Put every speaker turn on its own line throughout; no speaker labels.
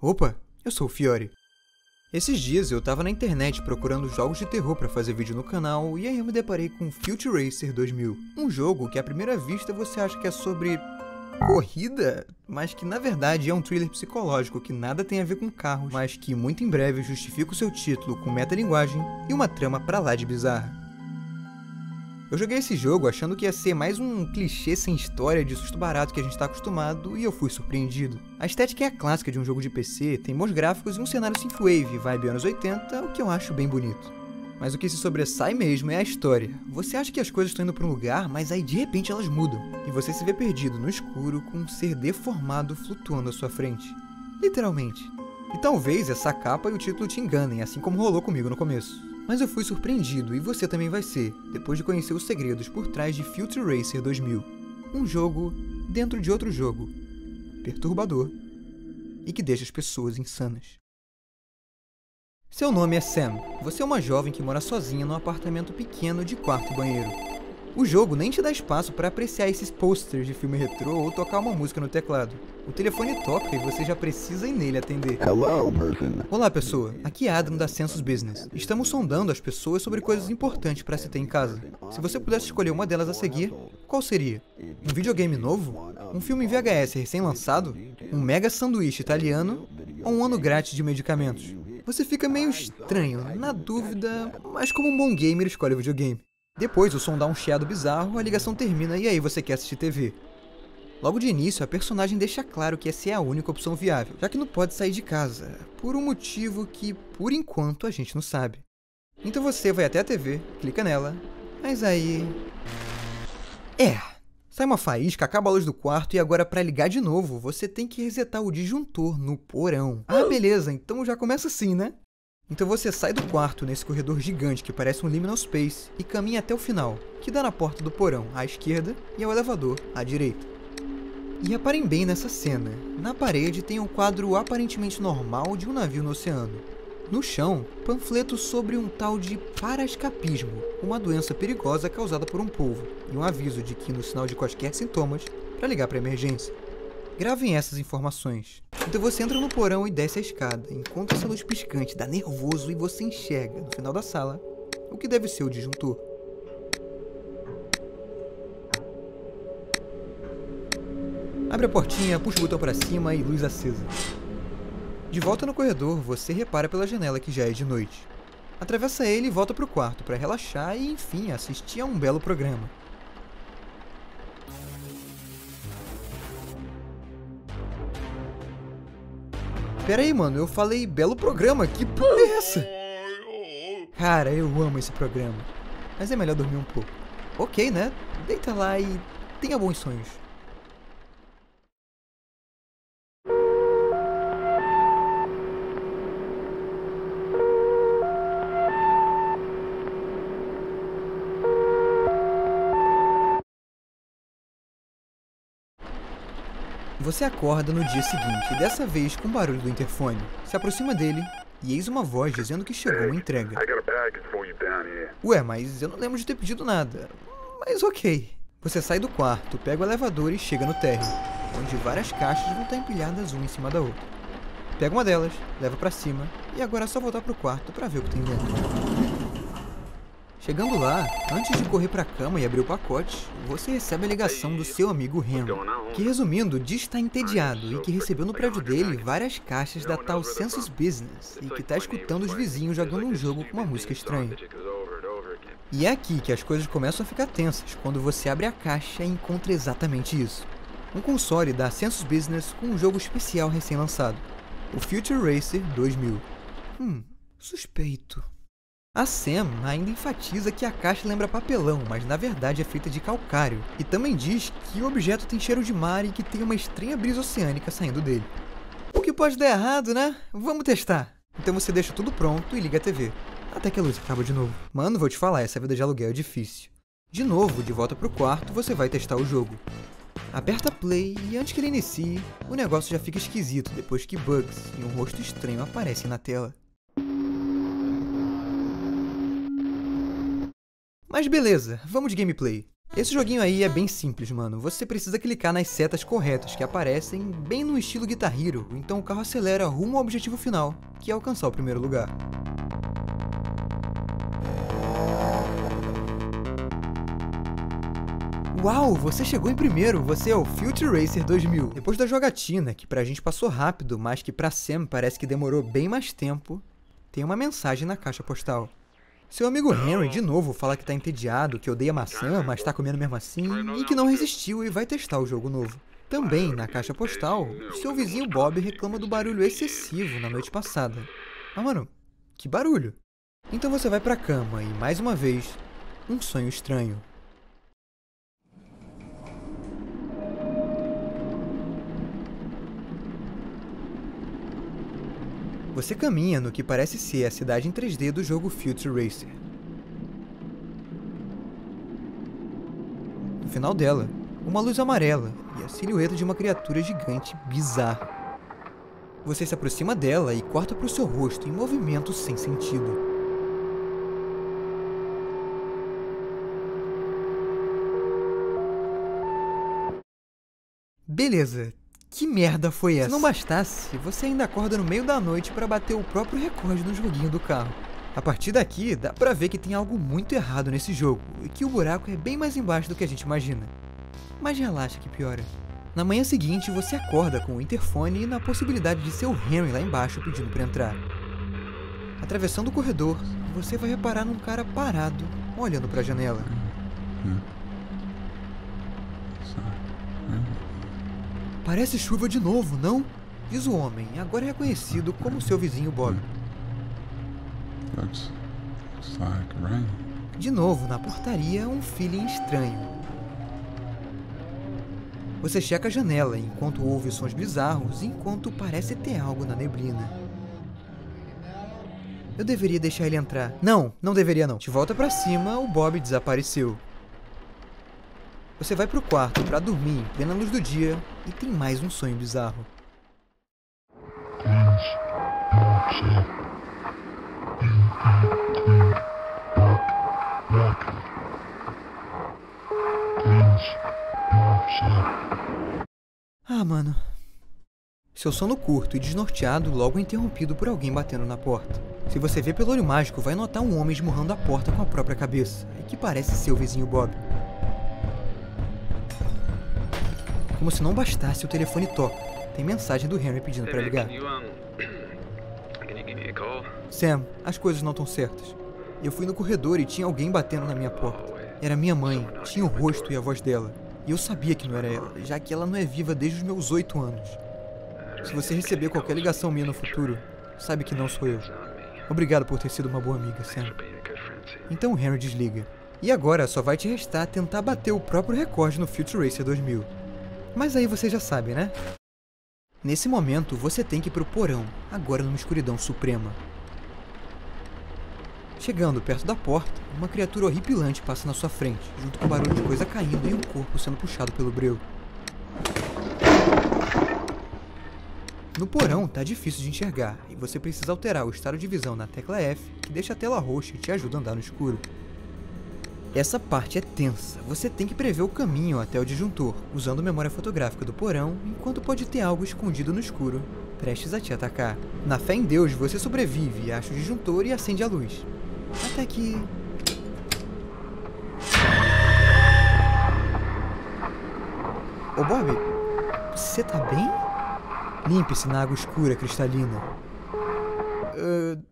Opa, eu sou o Fiore. Esses dias eu tava na internet procurando jogos de terror para fazer vídeo no canal e aí eu me deparei com Future Racer 2000, um jogo que à primeira vista você acha que é sobre corrida, mas que na verdade é um thriller psicológico que nada tem a ver com carros, mas que muito em breve justifica o seu título com metalinguagem e uma trama pra lá de bizarra. Eu joguei esse jogo achando que ia ser mais um clichê sem história de susto barato que a gente está acostumado e eu fui surpreendido. A estética é a clássica de um jogo de PC, tem bons gráficos e um cenário synthwave, vibe anos 80, o que eu acho bem bonito. Mas o que se sobressai mesmo é a história. Você acha que as coisas estão indo para um lugar, mas aí de repente elas mudam, e você se vê perdido no escuro com um ser deformado flutuando à sua frente. Literalmente. E talvez essa capa e o título te enganem, assim como rolou comigo no começo. Mas eu fui surpreendido e você também vai ser, depois de conhecer os segredos por trás de Future Racer 2000. Um jogo dentro de outro jogo, perturbador e que deixa as pessoas insanas. Seu nome é Sam. Você é uma jovem que mora sozinha num apartamento pequeno de quarto e banheiro. O jogo nem te dá espaço para apreciar esses posters de filme retrô ou tocar uma música no teclado. O telefone toca e você já precisa ir nele atender.
Hello.
Olá, pessoa. Aqui é Adam da Census Business. Estamos sondando as pessoas sobre coisas importantes para se ter em casa. Se você pudesse escolher uma delas a seguir, qual seria? Um videogame novo? Um filme em VHS recém-lançado? Um mega sanduíche italiano? Ou um ano grátis de medicamentos? Você fica meio estranho, na dúvida, mas como um bom gamer escolhe o videogame. Depois o som dá um chiado bizarro, a ligação termina e aí você quer assistir TV. Logo de início, a personagem deixa claro que essa é a única opção viável, já que não pode sair de casa, por um motivo que, por enquanto, a gente não sabe. Então você vai até a TV, clica nela, mas aí. É! Sai uma faísca, acaba a luz do quarto e agora para ligar de novo, você tem que resetar o disjuntor no porão. Ah, beleza, então já começa assim, né? Então você sai do quarto nesse corredor gigante que parece um liminal space e caminha até o final, que dá na porta do porão à esquerda e ao elevador à direita. E reparem bem nessa cena. Na parede tem um quadro aparentemente normal de um navio no oceano. No chão, panfletos sobre um tal de paraescapismo, uma doença perigosa causada por um polvo, e um aviso de que no sinal de quaisquer sintomas, para ligar para emergência. Gravem essas informações. Então você entra no porão e desce a escada, encontra essa luz piscante, dá nervoso e você enxerga, no final da sala, o que deve ser o disjuntor. Abre a portinha, puxa o botão para cima e luz acesa. De volta no corredor, você repara pela janela que já é de noite. Atravessa ele e volta para o quarto para relaxar e, enfim, assistir a um belo programa. Pera aí, mano, eu falei belo programa, que porra é essa? Cara, eu amo esse programa. Mas é melhor dormir um pouco. Ok, né? Deita lá e tenha bons sonhos. Você acorda no dia seguinte, dessa vez com o barulho do interfone. Se aproxima dele e eis uma voz dizendo que chegou uma entrega. Ué, mas eu não lembro de ter pedido nada. Mas ok. Você sai do quarto, pega o elevador e chega no térreo, onde várias caixas vão estar empilhadas uma em cima da outra. Pega uma delas, leva pra cima e agora é só voltar pro quarto pra ver o que tem dentro. Chegando lá, antes de correr pra cama e abrir o pacote, você recebe a ligação do seu amigo Henry, que resumindo, diz estar entediado e que recebeu no prédio dele várias caixas da tal Census Business e que está escutando os vizinhos jogando um jogo com uma música estranha. E é aqui que as coisas começam a ficar tensas quando você abre a caixa e encontra exatamente isso. Um console da Census Business com um jogo especial recém-lançado, o Future Racer 2000. Hum, suspeito. A Sam ainda enfatiza que a caixa lembra papelão, mas na verdade é feita de calcário, e também diz que o objeto tem cheiro de mar e que tem uma estranha brisa oceânica saindo dele. O que pode dar errado, né? Vamos testar. Então você deixa tudo pronto e liga a TV. Até que a luz acaba de novo. Mano, vou te falar, essa vida de aluguel é difícil. De novo, de volta pro quarto, você vai testar o jogo. Aperta play e antes que ele inicie, o negócio já fica esquisito depois que bugs e um rosto estranho aparecem na tela. Mas beleza, vamos de gameplay. Esse joguinho aí é bem simples, mano. Você precisa clicar nas setas corretas que aparecem bem no estilo Guitar Hero, então o carro acelera rumo ao objetivo final, que é alcançar o primeiro lugar. Uau, você chegou em primeiro, você é o Future Racer 2000. Depois da jogatina, que pra gente passou rápido, mas que pra Sam parece que demorou bem mais tempo, tem uma mensagem na caixa postal. Seu amigo Henry de novo fala que tá entediado, que odeia maçã, mas tá comendo mesmo assim, e que não resistiu e vai testar o jogo novo. Também, na caixa postal, seu vizinho Bob reclama do barulho excessivo na noite passada. Ah, mano, que barulho! Então você vai pra cama e, mais uma vez, um sonho estranho. Você caminha no que parece ser a cidade em 3D do jogo Future Racer. No final dela, uma luz amarela e a silhueta de uma criatura gigante bizarra. Você se aproxima dela e corta para o seu rosto em movimentos sem sentido. Beleza, que merda foi essa? Se não bastasse, você ainda acorda no meio da noite para bater o próprio recorde no joguinho do carro. A partir daqui, dá pra ver que tem algo muito errado nesse jogo e que o buraco é bem mais embaixo do que a gente imagina. Mas relaxa que piora. Na manhã seguinte, você acorda com o interfone e na possibilidade de ser o Henry lá embaixo pedindo para entrar. Atravessando o corredor, você vai reparar num cara parado, olhando para a janela. Parece chuva de novo, não? Diz o homem, agora reconhecido como seu vizinho Bob.
Looks, looks like rain.
De novo, na portaria, um feeling estranho. Você checa a janela enquanto ouve sons bizarros, enquanto parece ter algo na neblina. Eu deveria deixar ele entrar. Não, não deveria não. De volta pra cima, o Bob desapareceu. Você vai pro quarto para dormir em plena luz do dia e tem mais um sonho bizarro. Ah, mano. Seu sono curto e desnorteado logo é interrompido por alguém batendo na porta. Se você vê pelo olho mágico, vai notar um homem esmurrando a porta com a própria cabeça, e que parece ser o vizinho Bob. Como se não bastasse, o telefone toca. Tem mensagem do Henry pedindo para ligar. Sam, as coisas não estão certas. Eu fui no corredor e tinha alguém batendo na minha porta. Era minha mãe, tinha o rosto e a voz dela. E eu sabia que não era ela, já que ela não é viva desde os meus oito anos. Se você receber qualquer ligação minha no futuro, sabe que não sou eu. Obrigado por ter sido uma boa amiga, Sam. Então o Henry desliga. E agora só vai te restar tentar bater o próprio recorde no Future Racer 2000. Mas aí você já sabe, né? Nesse momento, você tem que ir pro porão, agora numa escuridão suprema. Chegando perto da porta, uma criatura horripilante passa na sua frente, junto com o barulho de coisa caindo e um corpo sendo puxado pelo breu. No porão tá difícil de enxergar, e você precisa alterar o estado de visão na tecla F, que deixa a tela roxa e te ajuda a andar no escuro. Essa parte é tensa, você tem que prever o caminho até o disjuntor, usando memória fotográfica do porão, enquanto pode ter algo escondido no escuro, prestes a te atacar. Na fé em Deus, você sobrevive, acha o disjuntor e acende a luz. Até que... Ô Bob, você tá bem? Limpe-se na água escura cristalina. Uh,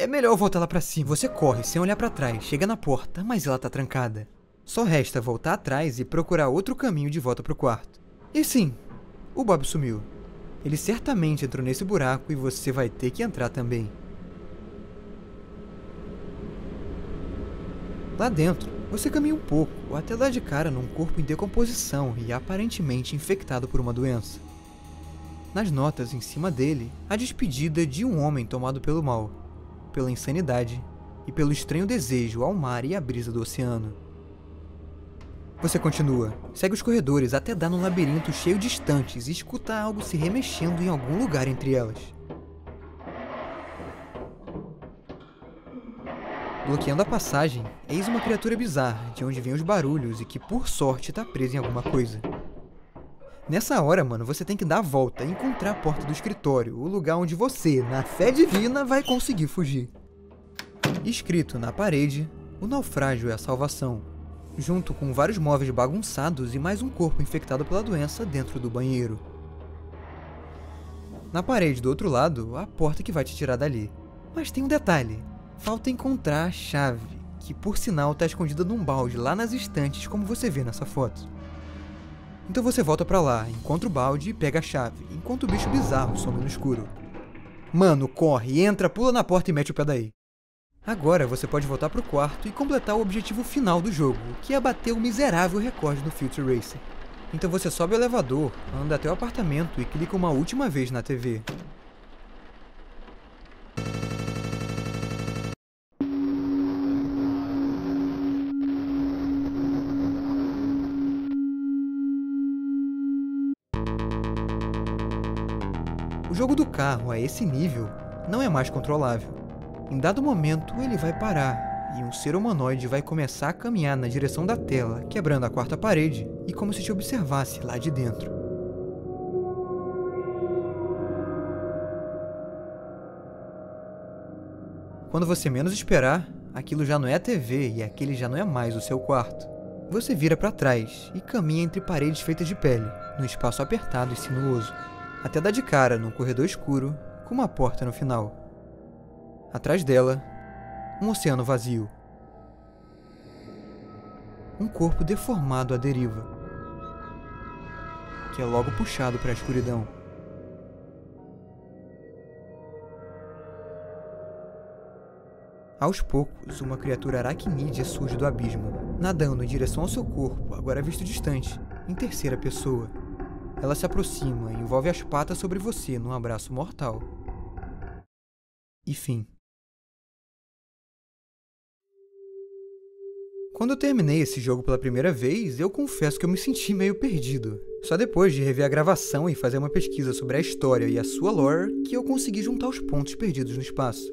é melhor voltar lá pra cima. Você corre sem olhar para trás, chega na porta, mas ela tá trancada. Só resta voltar atrás e procurar outro caminho de volta pro quarto. E sim, o Bob sumiu. Ele certamente entrou nesse buraco e você vai ter que entrar também. Lá dentro, você caminha um pouco, até dar de cara num corpo em decomposição e aparentemente infectado por uma doença. Nas notas em cima dele, a despedida de um homem tomado pelo mal pela insanidade e pelo estranho desejo ao mar e à brisa do oceano. Você continua, segue os corredores até dar num labirinto cheio de estantes e escuta algo se remexendo em algum lugar entre elas. Bloqueando a passagem, eis uma criatura bizarra, de onde vêm os barulhos e que, por sorte, tá presa em alguma coisa. Nessa hora, mano, você tem que dar a volta e encontrar a porta do escritório, o lugar onde você, na fé divina, vai conseguir fugir. Escrito na parede, o naufrágio é a salvação, junto com vários móveis bagunçados e mais um corpo infectado pela doença dentro do banheiro. Na parede do outro lado, a porta que vai te tirar dali. Mas tem um detalhe: falta encontrar a chave, que por sinal está escondida num balde lá nas estantes, como você vê nessa foto. Então você volta para lá, encontra o balde e pega a chave, enquanto o bicho bizarro some no escuro. Mano, corre, entra, pula na porta e mete o pé daí. Agora você pode voltar para o quarto e completar o objetivo final do jogo, que é bater o miserável recorde do Future Racer. Então você sobe o elevador, anda até o apartamento e clica uma última vez na TV. O jogo do carro a esse nível não é mais controlável. Em dado momento, ele vai parar e um ser humanoide vai começar a caminhar na direção da tela, quebrando a quarta parede e como se te observasse lá de dentro. Quando você menos esperar, aquilo já não é a TV e aquele já não é mais o seu quarto. Você vira para trás e caminha entre paredes feitas de pele, num espaço apertado e sinuoso, até dar de cara num corredor escuro com uma porta no final. Atrás dela, um oceano vazio. Um corpo deformado à deriva, que é logo puxado para a escuridão. Aos poucos, uma criatura aracnídea surge do abismo, nadando em direção ao seu corpo, agora visto distante, em terceira pessoa. Ela se aproxima e envolve as patas sobre você num abraço mortal. E fim. Quando eu terminei esse jogo pela primeira vez, eu confesso que eu me senti meio perdido. Só depois de rever a gravação e fazer uma pesquisa sobre a história e a sua lore que eu consegui juntar os pontos perdidos no espaço.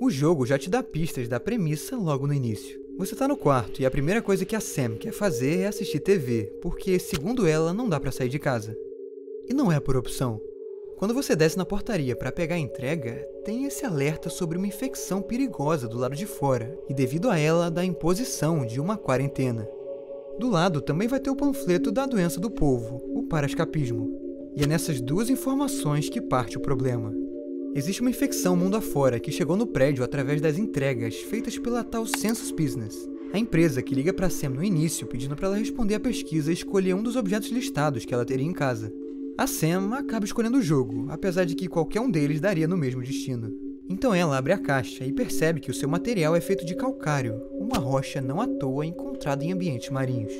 O jogo já te dá pistas da premissa logo no início. Você tá no quarto e a primeira coisa que a Sam quer fazer é assistir TV, porque, segundo ela, não dá para sair de casa. E não é por opção. Quando você desce na portaria para pegar a entrega, tem esse alerta sobre uma infecção perigosa do lado de fora, e devido a ela, da imposição de uma quarentena. Do lado também vai ter o panfleto da doença do povo, o parascapismo. E é nessas duas informações que parte o problema. Existe uma infecção mundo afora que chegou no prédio através das entregas feitas pela tal Census Business, a empresa que liga para Sam no início pedindo para ela responder à pesquisa e escolher um dos objetos listados que ela teria em casa. A Sam acaba escolhendo o jogo, apesar de que qualquer um deles daria no mesmo destino. Então ela abre a caixa e percebe que o seu material é feito de calcário, uma rocha não à toa encontrada em ambientes marinhos.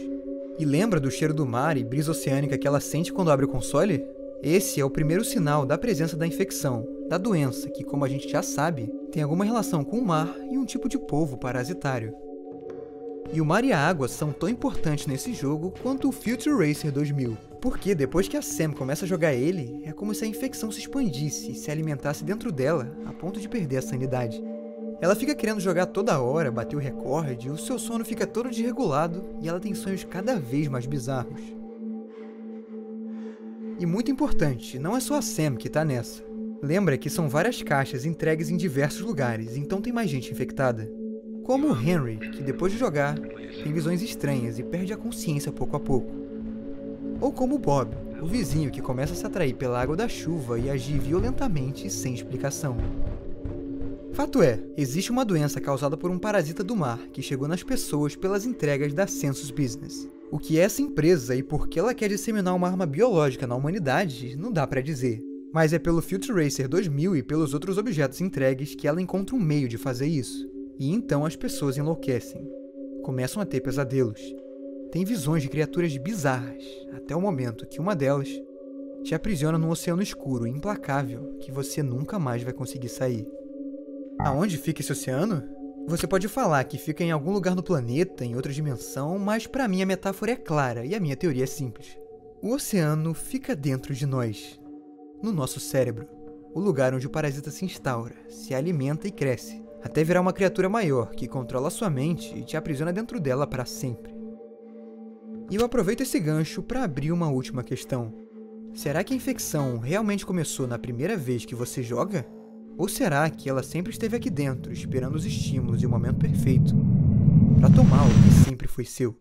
E lembra do cheiro do mar e brisa oceânica que ela sente quando abre o console? Esse é o primeiro sinal da presença da infecção, da doença, que, como a gente já sabe, tem alguma relação com o mar e um tipo de polvo parasitário. E o mar e a água são tão importantes nesse jogo quanto o Future Racer 2000, porque depois que a Sam começa a jogar ele, é como se a infecção se expandisse e se alimentasse dentro dela, a ponto de perder a sanidade. Ela fica querendo jogar toda hora, bater o recorde, o seu sono fica todo desregulado e ela tem sonhos cada vez mais bizarros. E muito importante, não é só a Sam que tá nessa. Lembra que são várias caixas entregues em diversos lugares, então tem mais gente infectada. Como o Henry, que depois de jogar, tem visões estranhas e perde a consciência pouco a pouco. Ou como o Bob, o vizinho que começa a se atrair pela água da chuva e agir violentamente sem explicação. Fato é, existe uma doença causada por um parasita do mar que chegou nas pessoas pelas entregas da Census Business. O que é essa empresa e por que ela quer disseminar uma arma biológica na humanidade, não dá para dizer. Mas é pelo Future Racer 2000 e pelos outros objetos entregues que ela encontra um meio de fazer isso. E então as pessoas enlouquecem. Começam a ter pesadelos. Tem visões de criaturas bizarras, até o momento que uma delas te aprisiona num oceano escuro e implacável que você nunca mais vai conseguir sair. Aonde fica esse oceano? Você pode falar que fica em algum lugar no planeta, em outra dimensão, mas para mim a metáfora é clara e a minha teoria é simples. O oceano fica dentro de nós, no nosso cérebro, o lugar onde o parasita se instaura, se alimenta e cresce, até virar uma criatura maior que controla sua mente e te aprisiona dentro dela para sempre. E eu aproveito esse gancho para abrir uma última questão. Será que a infecção realmente começou na primeira vez que você joga? Ou será que ela sempre esteve aqui dentro, esperando os estímulos e o momento perfeito para tomar o que sempre foi seu?